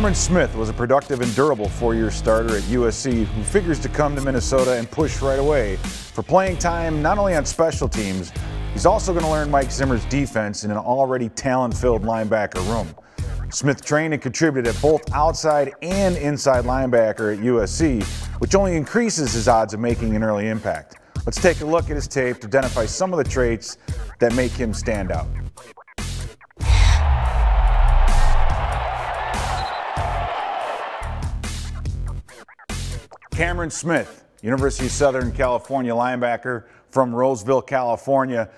Cameron Smith was a productive and durable four-year starter at USC who figures to come to Minnesota and push right away for playing time not only on special teams, he's also going to learn Mike Zimmer's defense in an already talent-filled linebacker room. Smith trained and contributed at both outside and inside linebacker at USC, which only increases his odds of making an early impact. Let's take a look at his tape to identify some of the traits that make him stand out. Cameron Smith, University of Southern California linebacker from Roseville, California.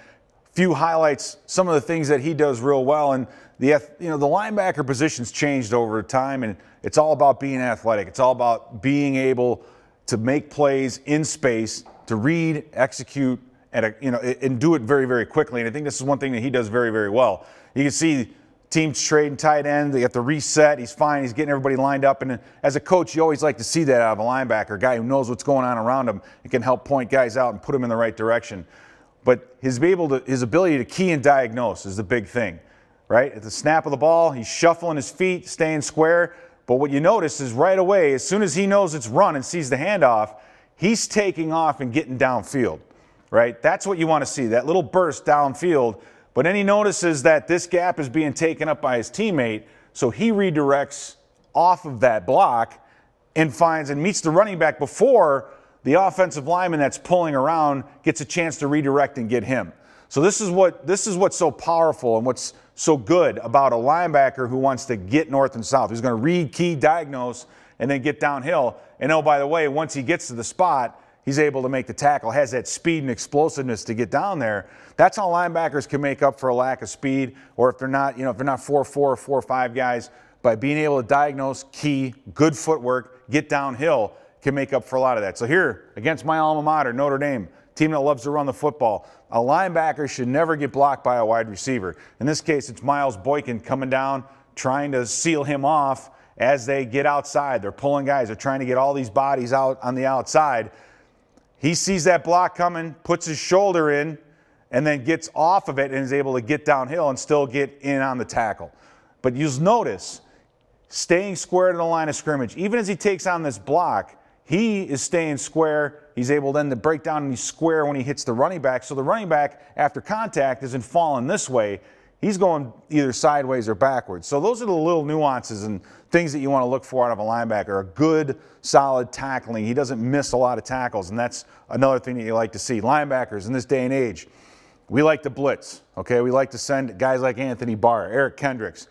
Few highlights, some of the things that he does real well. And the you know the linebacker position's changed over time, and it's all about being athletic. It's all about being able to make plays in space, to read, execute, and you know and do it very very quickly. And I think this is one thing that he does very very well. You can see teams trading tight end. They have to reset. He's fine. He's getting everybody lined up. And as a coach, you always like to see that out of a linebacker, a guy who knows what's going on around him and can help point guys out and put them in the right direction. But his, able to, his ability to key and diagnose is the big thing, right? At the snap of the ball, he's shuffling his feet, staying square. But what you notice is right away, as soon as he knows it's run and sees the handoff, he's taking off and getting downfield, right? That's what you want to see, that little burst downfield but then he notices that this gap is being taken up by his teammate, so he redirects off of that block and finds and meets the running back before the offensive lineman that's pulling around gets a chance to redirect and get him. So this is what this is what's so powerful and what's so good about a linebacker who wants to get north and south. He's going to read, key, diagnose, and then get downhill. And oh, by the way, once he gets to the spot, he's able to make the tackle, has that speed and explosiveness to get down there. That's how linebackers can make up for a lack of speed, or if they're not, you know, if they're not 4-4 or 4-5 guys, by being able to diagnose, key, good footwork, get downhill, can make up for a lot of that. So here, against my alma mater, Notre Dame, team that loves to run the football, a linebacker should never get blocked by a wide receiver. In this case, it's Miles Boykin coming down, trying to seal him off as they get outside. They're pulling guys. They're trying to get all these bodies out on the outside. He sees that block coming, puts his shoulder in, and then gets off of it and is able to get downhill and still get in on the tackle. But you'll notice, staying square to the line of scrimmage, even as he takes on this block, he is staying square. He's able then to break down and he's square when he hits the running back. So the running back, after contact, isn't falling this way he's going either sideways or backwards. So those are the little nuances and things that you want to look for out of a linebacker. A good, solid tackling. He doesn't miss a lot of tackles, and that's another thing that you like to see. Linebackers in this day and age, we like to blitz. Okay, we like to send guys like Anthony Barr, Eric Kendricks.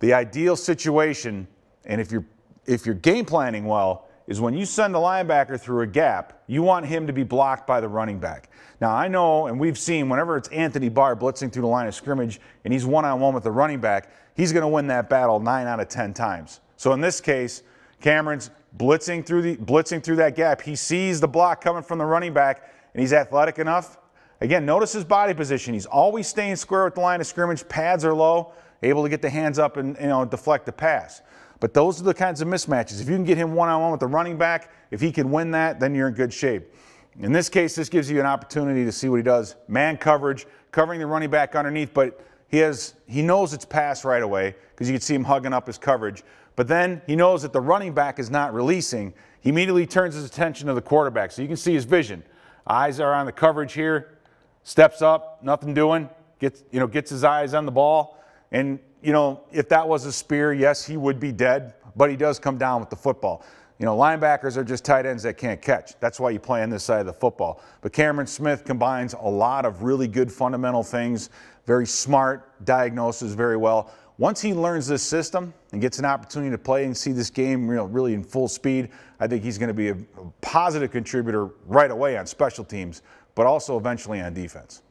The ideal situation, and if you're if you're game planning well, is when you send a linebacker through a gap, you want him to be blocked by the running back. Now, I know, and we've seen whenever it's Anthony Barr blitzing through the line of scrimmage and he's one on one with the running back, he's going to win that battle nine out of 10 times. So in this case, Cameron's blitzing through, the, blitzing through that gap. He sees the block coming from the running back and he's athletic enough. Again, notice his body position. He's always staying square with the line of scrimmage, pads are low, able to get the hands up and you know, deflect the pass. But those are the kinds of mismatches. If you can get him one on one with the running back, if he can win that, then you're in good shape. In this case, this gives you an opportunity to see what he does. Man coverage, covering the running back underneath, but he has he knows it's pass right away because you can see him hugging up his coverage. But then he knows that the running back is not releasing. He immediately turns his attention to the quarterback. So you can see his vision. Eyes are on the coverage here. Steps up, nothing doing. Gets you know gets his eyes on the ball. And you know, if that was a spear, yes, he would be dead, but he does come down with the football. You know, linebackers are just tight ends that can't catch. That's why you play on this side of the football. But Cameron Smith combines a lot of really good fundamental things, very smart, diagnoses very well. Once he learns this system and gets an opportunity to play and see this game you know, really in full speed, I think he's going to be a positive contributor right away on special teams, but also eventually on defense.